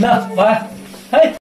来，来，哎